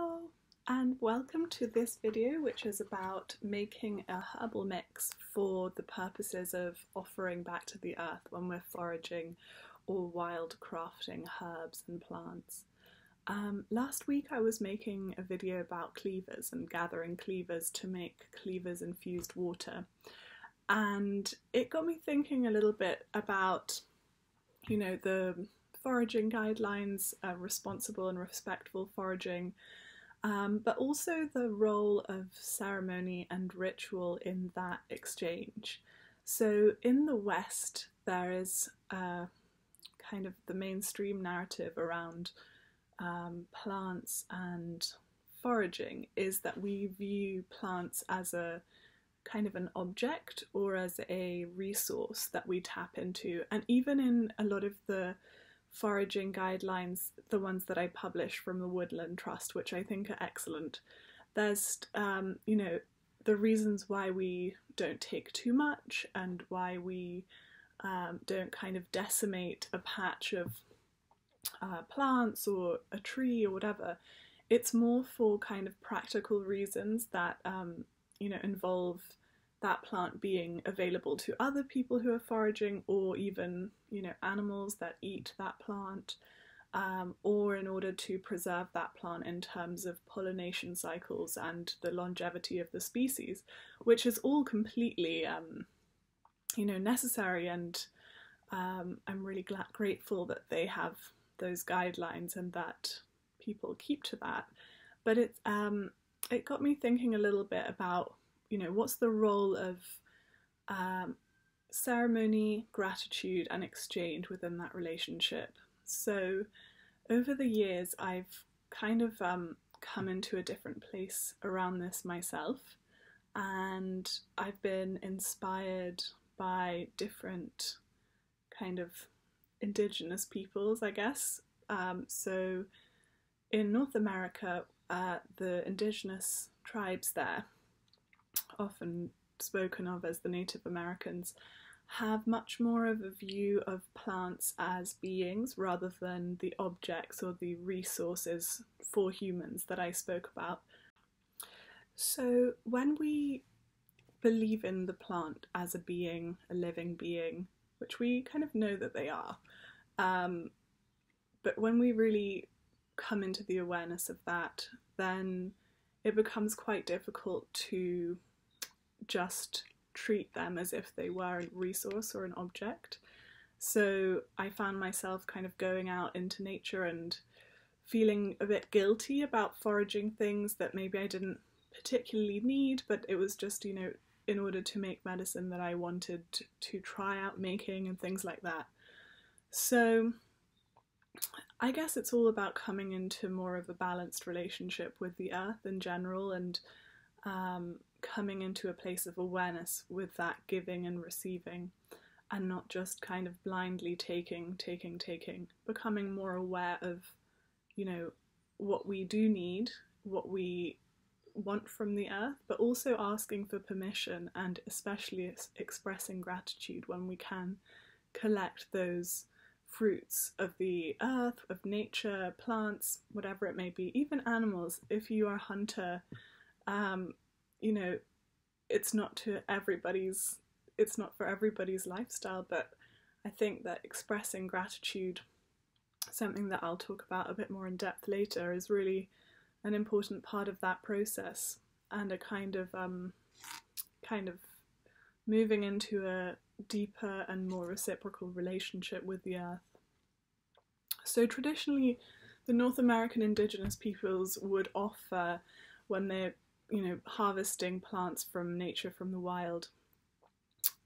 Hello and welcome to this video which is about making a herbal mix for the purposes of offering back to the earth when we're foraging or wild crafting herbs and plants. Um, last week I was making a video about cleavers and gathering cleavers to make cleavers infused water and it got me thinking a little bit about you know the foraging guidelines, uh, responsible and respectful foraging, um, but also the role of ceremony and ritual in that exchange. So in the West, there is uh, kind of the mainstream narrative around um, plants and foraging is that we view plants as a kind of an object or as a resource that we tap into. And even in a lot of the foraging guidelines, the ones that I publish from the Woodland Trust, which I think are excellent. There's, um, you know, the reasons why we don't take too much and why we um, don't kind of decimate a patch of uh, plants or a tree or whatever. It's more for kind of practical reasons that, um, you know, involve that plant being available to other people who are foraging or even you know animals that eat that plant um, or in order to preserve that plant in terms of pollination cycles and the longevity of the species which is all completely um, you know necessary and um, I'm really glad, grateful that they have those guidelines and that people keep to that. But it um, it got me thinking a little bit about you know, what's the role of um, ceremony, gratitude, and exchange within that relationship? So, over the years, I've kind of um, come into a different place around this myself, and I've been inspired by different kind of indigenous peoples, I guess. Um, so, in North America, uh, the indigenous tribes there often spoken of as the Native Americans, have much more of a view of plants as beings rather than the objects or the resources for humans that I spoke about. So, when we believe in the plant as a being, a living being, which we kind of know that they are, um, but when we really come into the awareness of that, then it becomes quite difficult to just treat them as if they were a resource or an object. So I found myself kind of going out into nature and feeling a bit guilty about foraging things that maybe I didn't particularly need, but it was just, you know, in order to make medicine that I wanted to try out making and things like that. So I guess it's all about coming into more of a balanced relationship with the earth in general and um, coming into a place of awareness with that giving and receiving and not just kind of blindly taking, taking, taking, becoming more aware of, you know, what we do need, what we want from the earth, but also asking for permission and especially expressing gratitude when we can collect those fruits of the earth, of nature, plants, whatever it may be, even animals. If you are a hunter, um, you know, it's not to everybody's, it's not for everybody's lifestyle, but I think that expressing gratitude, something that I'll talk about a bit more in depth later, is really an important part of that process and a kind of um, kind of moving into a deeper and more reciprocal relationship with the earth. So traditionally, the North American indigenous peoples would offer when they're you know, harvesting plants from nature, from the wild,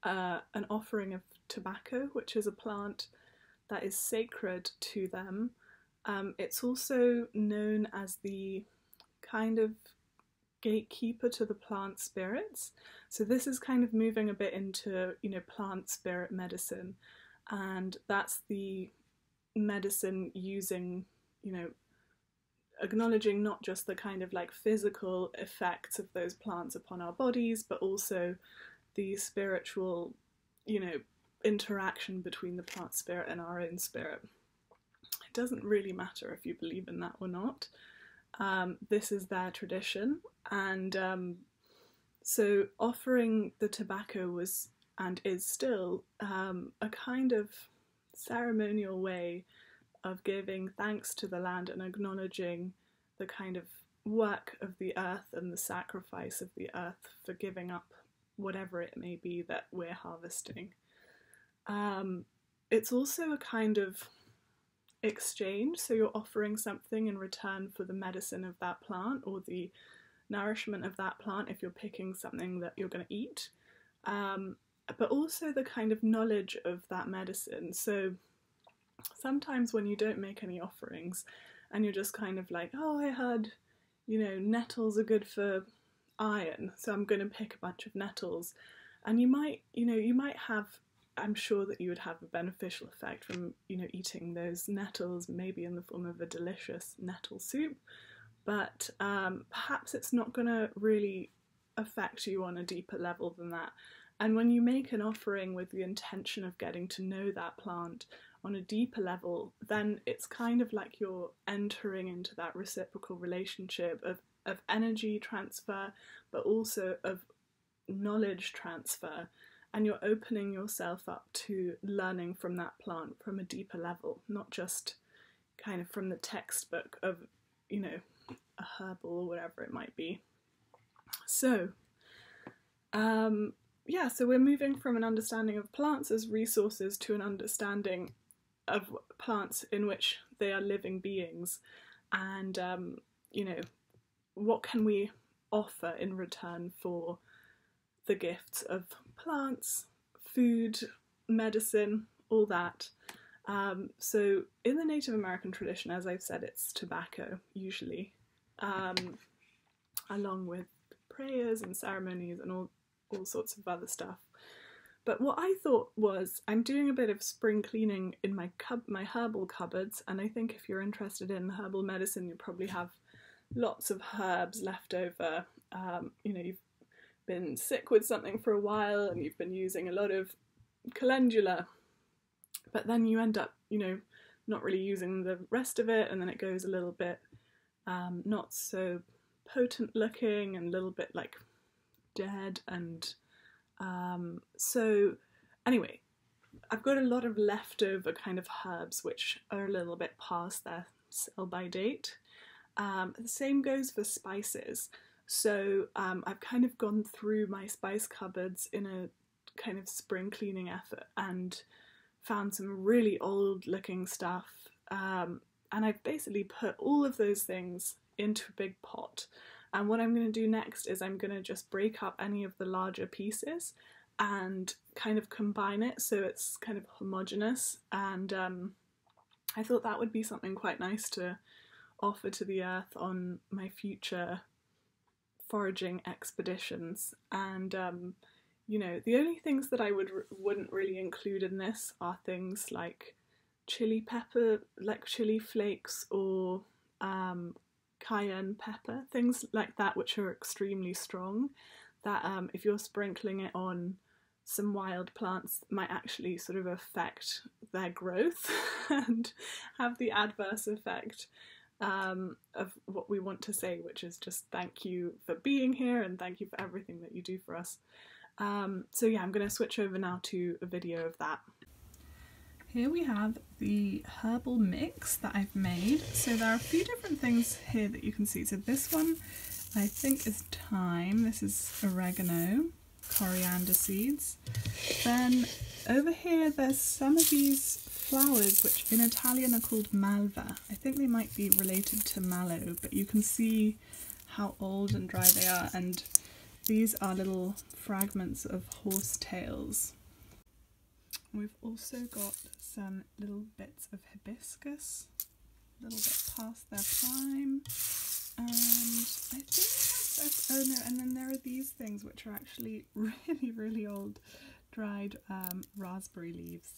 uh, an offering of tobacco, which is a plant that is sacred to them. Um, it's also known as the kind of gatekeeper to the plant spirits. So this is kind of moving a bit into, you know, plant spirit medicine, and that's the medicine using, you know, acknowledging not just the kind of like physical effects of those plants upon our bodies, but also the spiritual, you know, interaction between the plant spirit and our own spirit. It doesn't really matter if you believe in that or not. um, this is their tradition, and um, so offering the tobacco was and is still um, a kind of ceremonial way of giving thanks to the land and acknowledging the kind of work of the earth and the sacrifice of the earth for giving up whatever it may be that we're harvesting. Um, it's also a kind of exchange, so you're offering something in return for the medicine of that plant or the nourishment of that plant if you're picking something that you're going to eat, um, but also the kind of knowledge of that medicine. So sometimes when you don't make any offerings and you're just kind of like, oh, I heard, you know, nettles are good for iron, so I'm going to pick a bunch of nettles. And you might, you know, you might have, I'm sure that you would have a beneficial effect from, you know, eating those nettles, maybe in the form of a delicious nettle soup, but um, perhaps it's not going to really affect you on a deeper level than that. And when you make an offering with the intention of getting to know that plant on a deeper level, then it's kind of like you're entering into that reciprocal relationship of, of energy transfer, but also of knowledge transfer. And you're opening yourself up to learning from that plant from a deeper level, not just kind of from the textbook of, you know, a herbal or whatever it might be. So, um, yeah, so we're moving from an understanding of plants as resources to an understanding of plants in which they are living beings, and um, you know, what can we offer in return for the gifts of plants, food, medicine, all that. Um, so, in the Native American tradition, as I've said, it's tobacco usually, um, along with prayers and ceremonies and all, all sorts of other stuff. But what I thought was, I'm doing a bit of spring cleaning in my cub- my herbal cupboards, and I think if you're interested in herbal medicine, you probably have lots of herbs left over. Um, you know, you've been sick with something for a while, and you've been using a lot of calendula, but then you end up, you know, not really using the rest of it, and then it goes a little bit um, not so potent looking and a little bit like dead and um, so, anyway, I've got a lot of leftover kind of herbs which are a little bit past their sell by date. Um, the same goes for spices. So um, I've kind of gone through my spice cupboards in a kind of spring cleaning effort and found some really old looking stuff. Um, and I've basically put all of those things into a big pot and what I'm going to do next is I'm going to just break up any of the larger pieces and kind of combine it so it's kind of homogeneous. And um, I thought that would be something quite nice to offer to the earth on my future foraging expeditions. And um, you know, the only things that I would wouldn't really include in this are things like chili pepper, like chili flakes, or um, cayenne pepper, things like that, which are extremely strong. That um, if you're sprinkling it on some wild plants, might actually sort of affect their growth and have the adverse effect um, of what we want to say, which is just thank you for being here and thank you for everything that you do for us. Um, so, yeah, I'm going to switch over now to a video of that. Here we have the herbal mix that I've made. So there are a few different things here that you can see. So this one I think is thyme, this is oregano, coriander seeds. Then over here there's some of these flowers which in Italian are called malva. I think they might be related to mallow, but you can see how old and dry they are and these are little fragments of horse tails. We've also got some little bits of hibiscus, a little bit past their prime, and I think that's, oh no, and then there are these things which are actually really, really old dried um, raspberry leaves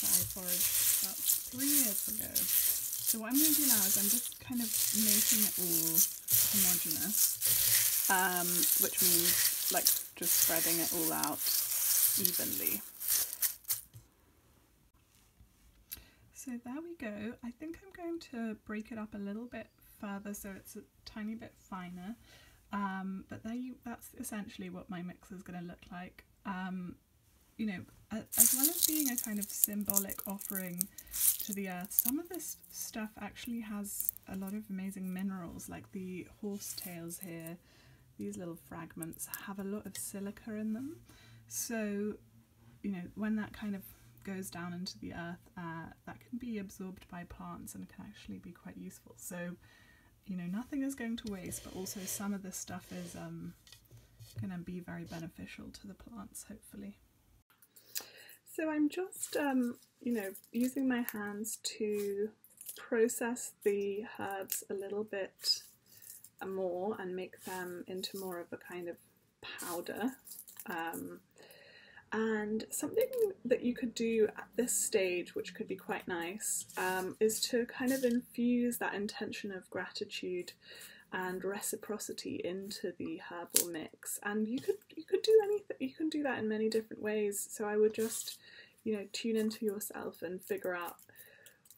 that I foraged about three years ago. So what I'm going to do now is I'm just kind of making it all homogeneous, um, which means like just spreading it all out evenly. So there we go. I think I'm going to break it up a little bit further so it's a tiny bit finer. Um, but there you, that's essentially what my mix is going to look like. Um, you know, as well as being a kind of symbolic offering to the earth, some of this stuff actually has a lot of amazing minerals, like the horsetails here. These little fragments have a lot of silica in them. So, you know, when that kind of goes down into the earth, uh, that can be absorbed by plants and can actually be quite useful. So, you know, nothing is going to waste, but also some of this stuff is um, going to be very beneficial to the plants, hopefully. So I'm just, um, you know, using my hands to process the herbs a little bit more and make them into more of a kind of powder. Um, and something that you could do at this stage, which could be quite nice, um, is to kind of infuse that intention of gratitude and reciprocity into the herbal mix. And you could you could do anything. You can do that in many different ways. So I would just, you know, tune into yourself and figure out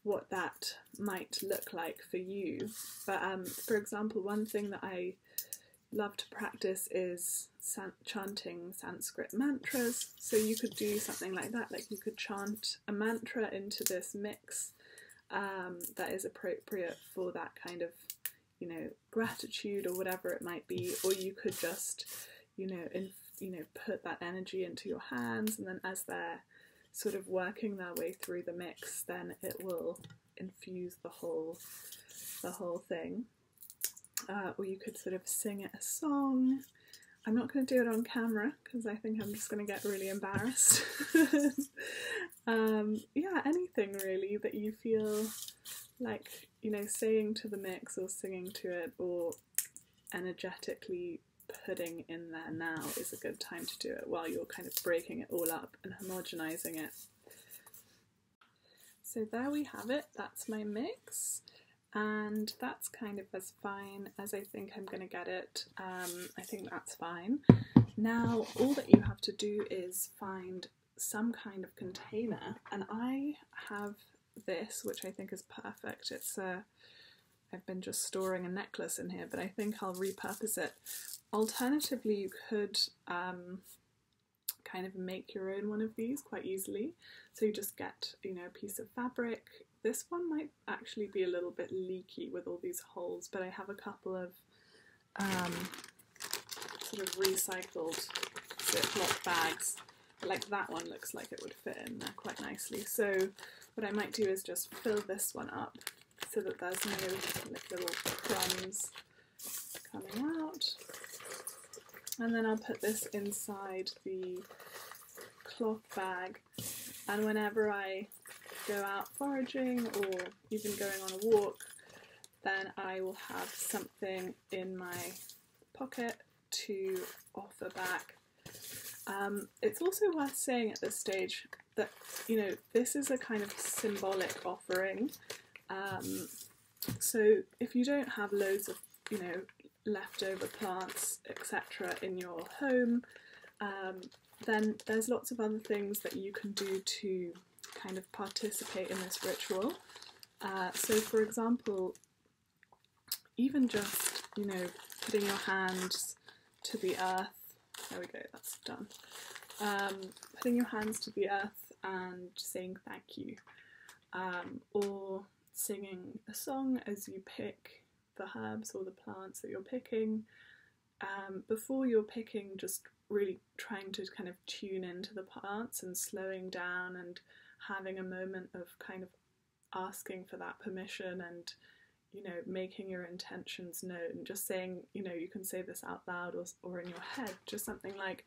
what that might look like for you. But um, for example, one thing that I love to practice is san- chanting Sanskrit mantras. So you could do something like that, like you could chant a mantra into this mix um, that is appropriate for that kind of, you know, gratitude or whatever it might be, or you could just, you know, in, you know, put that energy into your hands, and then as they're sort of working their way through the mix, then it will infuse the whole the whole thing uh, or you could sort of sing it a song. I'm not going to do it on camera because I think I'm just going to get really embarrassed. um, yeah, anything really that you feel like, you know, saying to the mix or singing to it or energetically putting in there now is a good time to do it while you're kind of breaking it all up and homogenizing it. So there we have it, that's my mix and that's kind of as fine as I think I'm going to get it. Um, I think that's fine. Now all that you have to do is find some kind of container and I have this which I think is perfect. It's a I've been just storing a necklace in here but I think I'll repurpose it. Alternatively you could um, kind of make your own one of these quite easily. So you just get, you know, a piece of fabric, this one might actually be a little bit leaky with all these holes, but I have a couple of um, sort of recycled Ziploc bags. Like that one looks like it would fit in there quite nicely. So what I might do is just fill this one up so that there's no like, little crumbs coming out. And then I'll put this inside the cloth bag and whenever I go out foraging or even going on a walk, then I will have something in my pocket to offer back. Um, it's also worth saying at this stage that you know this is a kind of symbolic offering. Um, so if you don't have loads of you know leftover plants etc in your home, um, then there's lots of other things that you can do to kind of participate in this ritual. Uh, so, for example, even just, you know, putting your hands to the earth, there we go, that's done. Um, putting your hands to the earth and saying thank you, um, or singing a song as you pick the herbs or the plants that you're picking. Um, before you're picking, just really trying to kind of tune into the plants and slowing down and having a moment of kind of asking for that permission and you know making your intentions known just saying you know you can say this out loud or, or in your head just something like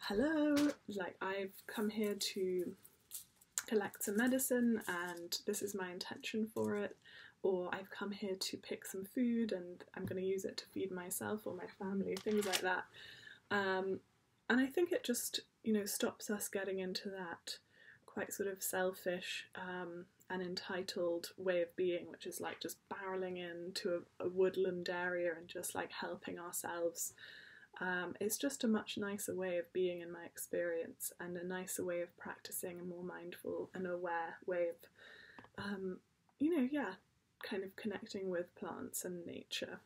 hello like i've come here to collect some medicine and this is my intention for it or i've come here to pick some food and i'm going to use it to feed myself or my family things like that um, and i think it just you know stops us getting into that quite sort of selfish um, and entitled way of being, which is like just barreling into a, a woodland area and just like helping ourselves. Um, it's just a much nicer way of being, in my experience, and a nicer way of practicing a more mindful and aware way of, um, you know, yeah, kind of connecting with plants and nature.